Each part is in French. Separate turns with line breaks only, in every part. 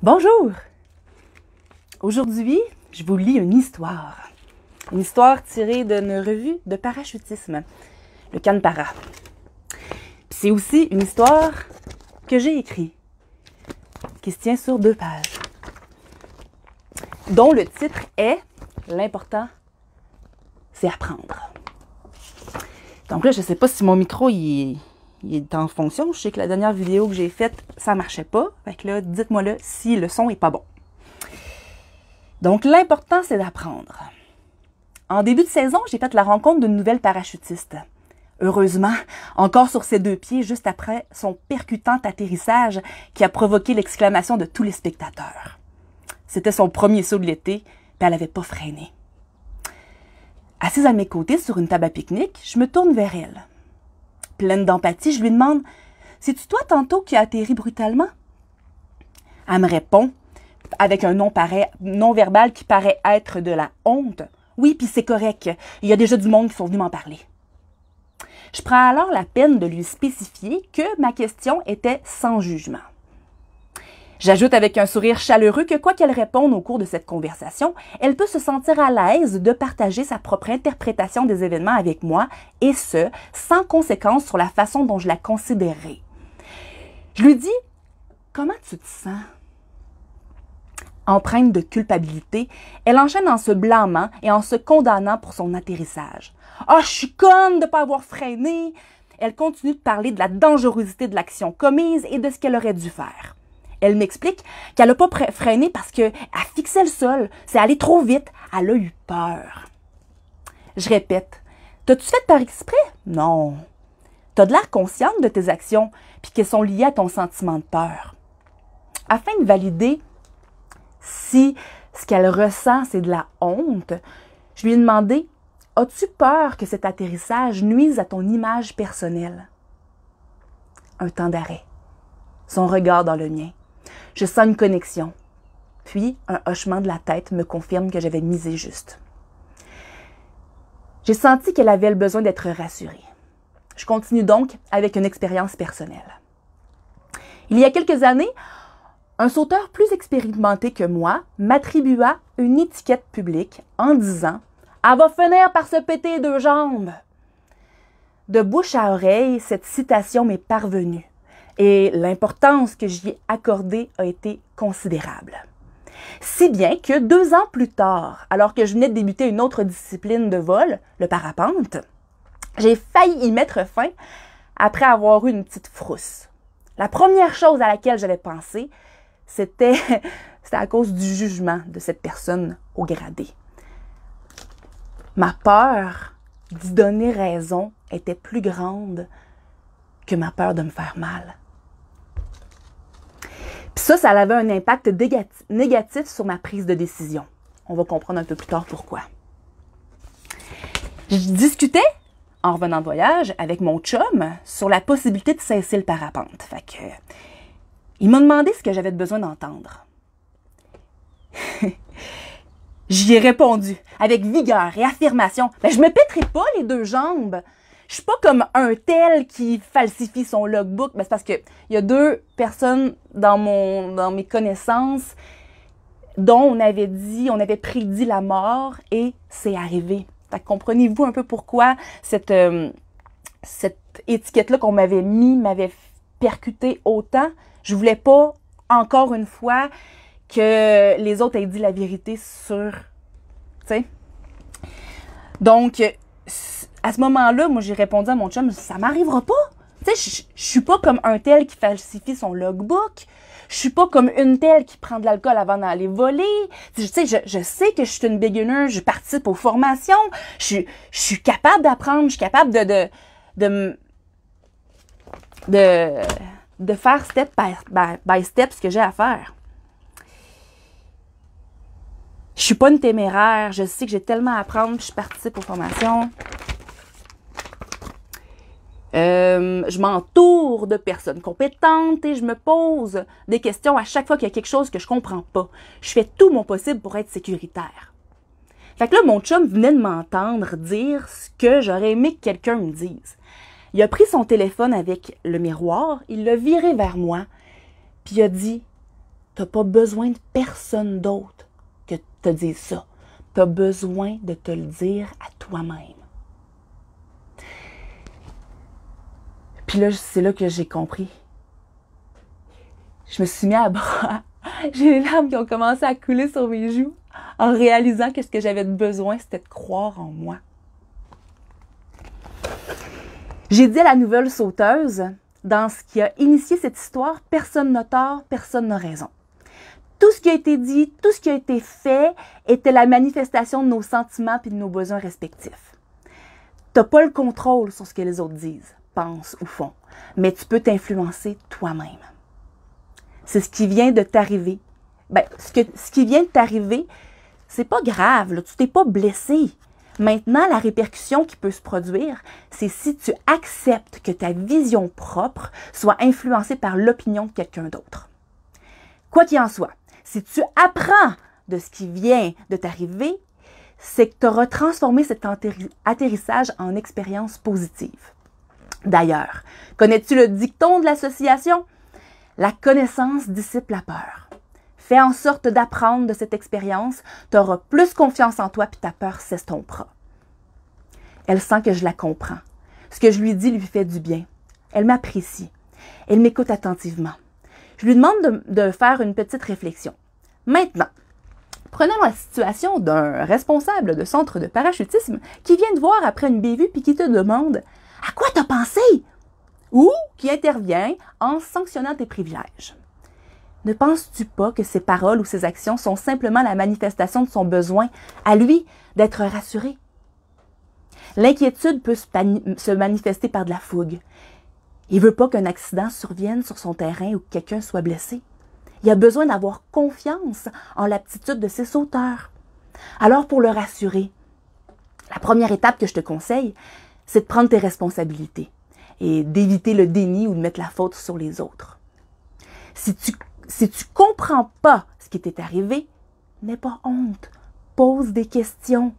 Bonjour! Aujourd'hui, je vous lis une histoire. Une histoire tirée d'une revue de parachutisme, le Canpara. C'est aussi une histoire que j'ai écrite, qui se tient sur deux pages, dont le titre est L'important, c'est apprendre. Donc là, je ne sais pas si mon micro est en fonction. Je sais que la dernière vidéo que j'ai faite, ça marchait pas. Dites-moi là si le son n'est pas bon. Donc, l'important, c'est d'apprendre. En début de saison, j'ai fait la rencontre d'une nouvelle parachutiste. Heureusement, encore sur ses deux pieds, juste après son percutant atterrissage qui a provoqué l'exclamation de tous les spectateurs. C'était son premier saut de l'été, puis elle n'avait pas freiné. Assise à mes côtés sur une table à pique-nique, je me tourne vers elle. Pleine d'empathie, je lui demande C'est-tu toi tantôt qui as atterri brutalement? Elle me répond avec un non verbal qui paraît être de la honte. Oui, puis c'est correct. Il y a déjà du monde qui sont venus m'en parler. Je prends alors la peine de lui spécifier que ma question était sans jugement. J'ajoute avec un sourire chaleureux que quoi qu'elle réponde au cours de cette conversation, elle peut se sentir à l'aise de partager sa propre interprétation des événements avec moi, et ce, sans conséquence sur la façon dont je la considérerai. Je lui dis, comment tu te sens? Empreinte de culpabilité, elle enchaîne en se blâmant et en se condamnant pour son atterrissage. Ah, oh, je suis conne de ne pas avoir freiné! Elle continue de parler de la dangerosité de l'action commise et de ce qu'elle aurait dû faire. Elle m'explique qu'elle n'a pas freiné parce qu'elle fixait le sol. C'est allé trop vite. Elle a eu peur. Je répète. T'as-tu fait par exprès? Non. T'as de l'air consciente de tes actions puis qu'elles sont liées à ton sentiment de peur. Afin de valider si ce qu'elle ressent, c'est de la honte, je lui ai demandé As-tu peur que cet atterrissage nuise à ton image personnelle? Un temps d'arrêt. Son regard dans le mien. Je sens une connexion. Puis, un hochement de la tête me confirme que j'avais misé juste. J'ai senti qu'elle avait le besoin d'être rassurée. Je continue donc avec une expérience personnelle. Il y a quelques années, un sauteur plus expérimenté que moi m'attribua une étiquette publique en disant Elle va finir par se péter deux jambes. De bouche à oreille, cette citation m'est parvenue et l'importance que j'y ai accordée a été considérable. Si bien que deux ans plus tard, alors que je venais de débuter une autre discipline de vol, le parapente, j'ai failli y mettre fin après avoir eu une petite frousse. La première chose à laquelle j'avais pensé, c'était, à cause du jugement de cette personne au gradé. Ma peur d'y donner raison était plus grande que ma peur de me faire mal ça, ça avait un impact négatif sur ma prise de décision. On va comprendre un peu plus tard pourquoi. Je discutais, en revenant de voyage, avec mon chum sur la possibilité de cesser le parapente. Fait que, il m'a demandé ce que j'avais besoin d'entendre. J'y ai répondu avec vigueur et affirmation. Ben, je me pèterai pas les deux jambes. Je suis pas comme un tel qui falsifie son logbook. Ben, c'est parce que il y a deux personnes dans mon, dans mes connaissances dont on avait dit, on avait prédit la mort et c'est arrivé. comprenez-vous un peu pourquoi cette, euh, cette étiquette-là qu'on m'avait mis m'avait percuté autant? Je voulais pas, encore une fois, que les autres aient dit la vérité sur, tu sais. Donc, à ce moment-là, moi, j'ai répondu à mon chum, ça m'arrivera pas. Tu sais, je suis pas comme un tel qui falsifie son logbook. Je suis pas comme une telle qui prend de l'alcool avant d'aller voler. Tu sais, je, sais que je suis une beginner, je participe aux formations. Je, suis capable d'apprendre, je suis capable de, de, de, de, de faire step by, by step ce que j'ai à faire. Je suis pas une téméraire, je sais que j'ai tellement à apprendre, je participe aux formations. Euh, je m'entoure de personnes compétentes et je me pose des questions à chaque fois qu'il y a quelque chose que je comprends pas. Je fais tout mon possible pour être sécuritaire. Fait que là, mon chum venait de m'entendre dire ce que j'aurais aimé que quelqu'un me dise. Il a pris son téléphone avec le miroir, il l'a viré vers moi, puis il a dit Tu n'as pas besoin de personne d'autre que te dise ça. Tu as besoin de te le dire à toi-même. Puis là, c'est là que j'ai compris. Je me suis mis à bras. J'ai les larmes qui ont commencé à couler sur mes joues en réalisant que ce que j'avais besoin, c'était de croire en moi. J'ai dit à la nouvelle sauteuse, dans ce qui a initié cette histoire, personne n'a tort, personne n'a raison. Tout ce qui a été dit, tout ce qui a été fait était la manifestation de nos sentiments et de nos besoins respectifs. Tu n'as pas le contrôle sur ce que les autres disent, mais tu peux t'influencer toi-même. C'est ce qui vient de t'arriver. Ben, ce qui vient de t'arriver, c'est pas grave, là, tu t'es pas blessé. Maintenant, la répercussion qui peut se produire, c'est si tu acceptes que ta vision propre soit influencée par l'opinion de quelqu'un d'autre. Quoi qu'il en soit, si tu apprends de ce qui vient de t'arriver, c'est que tu auras transformé cet atterrissage en expérience positive. D'ailleurs, connais-tu le dicton de l'association? La connaissance dissipe la peur. Fais en sorte d'apprendre de cette expérience, tu auras plus confiance en toi puis ta peur s'estompera. Elle sent que je la comprends. Ce que je lui dis lui fait du bien. Elle m'apprécie. Elle m'écoute attentivement. Je lui demande de, faire une petite réflexion. Maintenant, prenons la situation d'un responsable de centre de parachutisme qui vient te voir après une bévue puis qui te demande À quoi t'as pensé? Ou qui intervient en sanctionnant tes privilèges? Ne penses-tu pas que ces paroles ou ces actions sont simplement la manifestation de son besoin à lui d'être rassuré? L'inquiétude peut se manifester par de la fougue. Il veut pas qu'un accident survienne sur son terrain ou que quelqu'un soit blessé. Il a besoin d'avoir confiance en l'aptitude de ses sauteurs. Alors pour le rassurer, la première étape que je te conseille, c'est de prendre tes responsabilités et d'éviter le déni ou de mettre la faute sur les autres. Si tu si tu comprends pas ce qui t'est arrivé, n'aie pas honte. Pose des questions.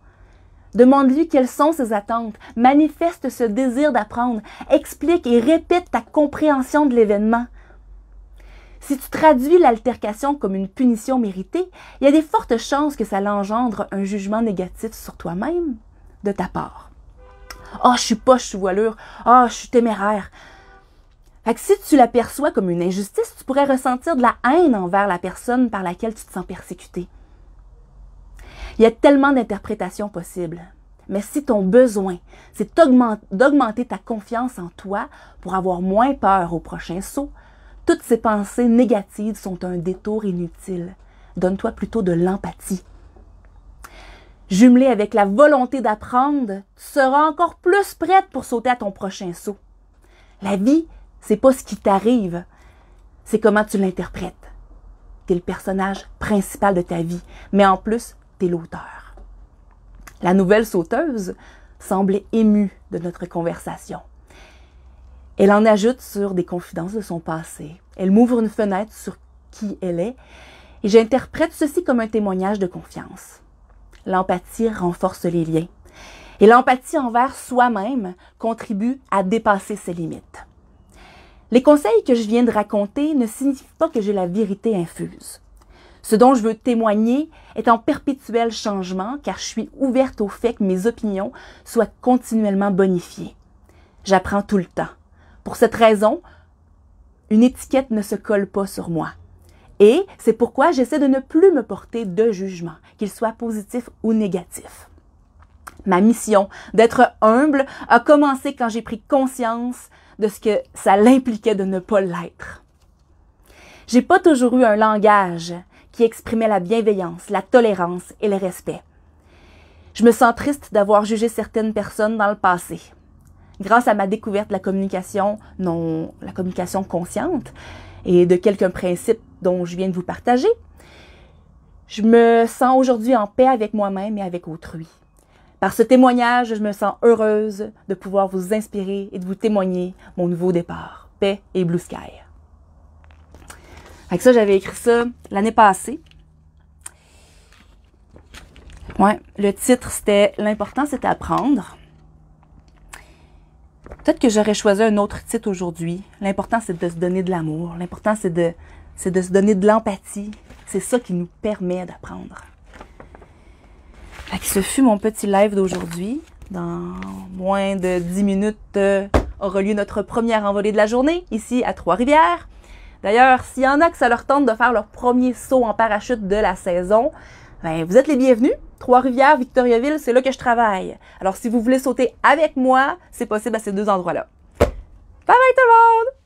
Demande-lui quelles sont ses attentes. Manifeste ce désir d'apprendre. Explique et répète ta compréhension de l'événement. Si tu traduis l'altercation comme une punition méritée, il y a des fortes chances que ça l'engendre un jugement négatif sur toi-même de ta part. Ah, oh, je suis pas voilure. Ah, je suis téméraire. Fait que si tu l'aperçois comme une injustice, tu pourrais ressentir de la haine envers la personne par laquelle tu te sens persécuté. Il y a tellement d'interprétations possibles. Mais si ton besoin, c'est d'augmenter ta confiance en toi pour avoir moins peur au prochain saut, toutes ces pensées négatives sont un détour inutile. Donne-toi plutôt de l'empathie. Jumelé avec la volonté d'apprendre, tu seras encore plus prête pour sauter à ton prochain saut. La vie, c'est pas ce qui t'arrive, c'est comment tu l'interprètes. Tu es le personnage principal de ta vie, mais en plus, tu es l'auteur. La nouvelle sauteuse semblait émue de notre conversation. Elle en ajoute sur des confidences de son passé. Elle m'ouvre une fenêtre sur qui elle est et j'interprète ceci comme un témoignage de confiance l'empathie renforce les liens. Et l'empathie envers soi-même contribue à dépasser ses limites. Les conseils que je viens de raconter ne signifient pas que j'ai la vérité infuse. Ce dont je veux témoigner est en perpétuel changement car je suis ouverte au fait que mes opinions soient continuellement bonifiées. J'apprends tout le temps. Pour cette raison, une étiquette ne se colle pas sur moi. Et c'est pourquoi j'essaie de ne plus me porter de jugement, qu'il soit positif ou négatif. Ma mission d'être humble a commencé quand j'ai pris conscience de ce que ça l'impliquait de ne pas l'être. J'ai pas toujours eu un langage qui exprimait la bienveillance, la tolérance et le respect. Je me sens triste d'avoir jugé certaines personnes dans le passé. Grâce à ma découverte de la communication, non, la communication consciente, et de quelques principes dont je viens de vous partager, je me sens aujourd'hui en paix avec moi-même et avec autrui. Par ce témoignage, je me sens heureuse de pouvoir vous inspirer et de vous témoigner mon nouveau départ. Paix et Blue Sky. Avec ça, j'avais écrit ça l'année passée. Ouais, le titre, c'était L'important, c'est apprendre. Peut-être que j'aurais choisi un autre titre aujourd'hui. L'important, c'est de se donner de l'amour. L'important, c'est de, c'est de se donner de l'empathie. C'est ça qui nous permet d'apprendre. Ce fut mon petit live d'aujourd'hui. Dans moins de 10 minutes euh, aura lieu notre première envolée de la journée, ici à Trois-Rivières. D'ailleurs, s'il y en a que ça leur tente de faire leur premier saut en parachute de la saison, ben, vous êtes les bienvenus. Trois-Rivières, Victoriaville, c'est là que je travaille. Alors, si vous voulez sauter avec moi, c'est possible à ces deux endroits-là. Bye bye tout le monde!